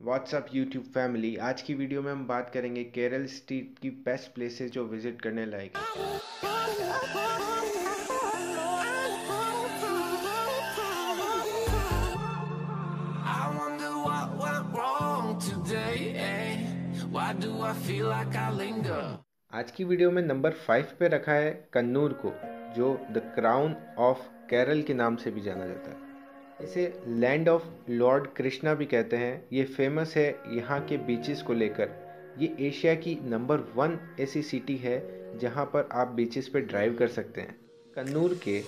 WhatsApp YouTube family आज की video में हम बात करेंगे केरल स्टेट की बेस्ट प्लेसेस जो विज़िट करने लायक हैं। Eh? आज की वीडियो में नंबर फाइव पे रखा है कन्नूर को जो द क्राउन ऑफ़ केरल के नाम से भी जाना जाता है। इसे लैंड ऑफ़ लॉर्ड कृष्णा भी कहते हैं। ये फ़ेमस है यहाँ के बीचेस को लेकर। ये एशिया की नंबर वन ऐसी सिटी है जहाँ पर आप बीचेस पे ड्राइव कर सकते हैं। कन्नूर के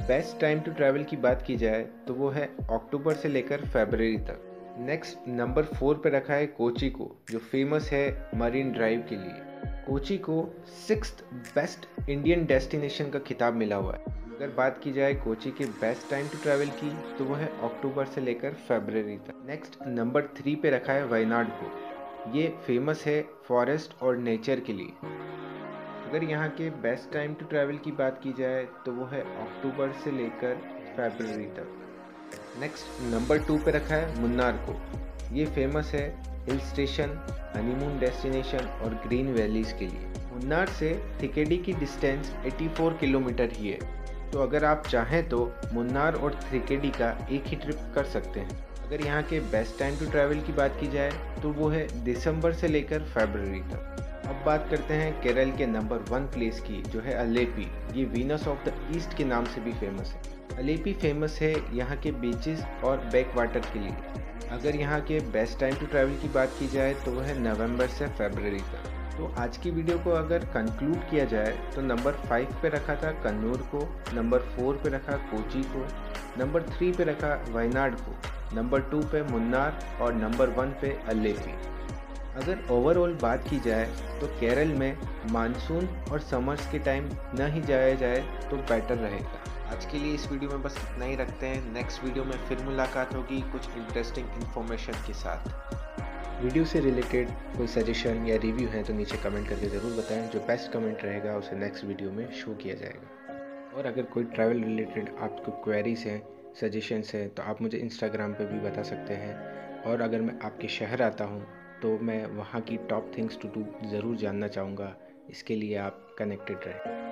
बेस्ट टाइम टू ट्रैवल की बात की जाए तो वो है अक्टूबर से लेकर फरवरी तक। नेक्स्ट नंबर फोर पे रखा है कोची को, जो फ़ेमस है मरीन ड्राइव के लिए। कोची को सिक्स बेस्ट इंडियन डेस्टिनेशन का खिताब मिला हुआ है। अगर बात की जाए कोची के बेस्ट टाइम टू ट्रैवल की तो वो है अक्टूबर से लेकर फरवरी तक। नेक्स्ट नंबर थ्री पे रखा है वायनाड को। ये फ़ेमस है फॉरेस्ट और नेचर के लिए। अगर यहाँ के बेस्ट टाइम टू ट्रैवल की बात की जाए तो वो है अक्टूबर से लेकर फरवरी तक। नेक्स्ट नंबर टू पे रखा है मुन्नार को। ये फ़ेमस है हिल स्टेशन हनीमून डेस्टिनेशन और ग्रीन वैलीज के लिए। मुन्नार से थिकेडी की डिस्टेंस 84 किलोमीटर ही है। तो अगर आप चाहें तो मुन्नार और थ्रिकेडी का एक ही ट्रिप कर सकते हैं। अगर यहाँ के बेस्ट टाइम टू ट्रैवल की बात की जाए तो वो है दिसंबर से लेकर फरवरी तक। अब बात करते हैं केरल के नंबर वन प्लेस की, जो है अलेपी ये वीनस ऑफ़ द ईस्ट के नाम से भी फ़ेमस है। अलेपी फ़ेमस है यहाँ के बीचेस और बैक वाटर के लिए। अगर यहाँ के बेस्ट टाइम टू ट्रैवल की बात की जाए तो वह है नवंबर से फरवरी तक। तो आज की वीडियो को अगर कंक्लूड किया जाए तो नंबर फाइव पे रखा था कन्नूर को नंबर फोर पे रखा कोची को नंबर थ्री पे रखा वायनाड को नंबर टू पे मुन्नार और नंबर वन पे अलेपी अगर ओवरऑल बात की जाए तो केरल में मानसून और समर्स के टाइम न ही जाया जाए तो बेटर रहेगा। आज के लिए इस वीडियो में बस इतना ही रखते हैं। नेक्स्ट वीडियो में फिर मुलाकात होगी कुछ इंटरेस्टिंग इन्फॉर्मेशन के साथ। वीडियो से रिलेटेड कोई सजेशन या रिव्यू है तो नीचे कमेंट करके ज़रूर बताएँ। जो बेस्ट कमेंट रहेगा, उसे नेक्स्ट वीडियो में शो किया जाएगा। और अगर कोई ट्रैवल रिलेटेड आपको क्वेरीज हैं सजेशंस हैं तो आप मुझे इंस्टाग्राम पे भी बता सकते हैं। और अगर मैं आपके शहर आता हूँ तो मैं वहाँ की टॉप थिंग्स टू डू ज़रूर जानना चाहूँगा। इसके लिए आप कनेक्टेड रहें।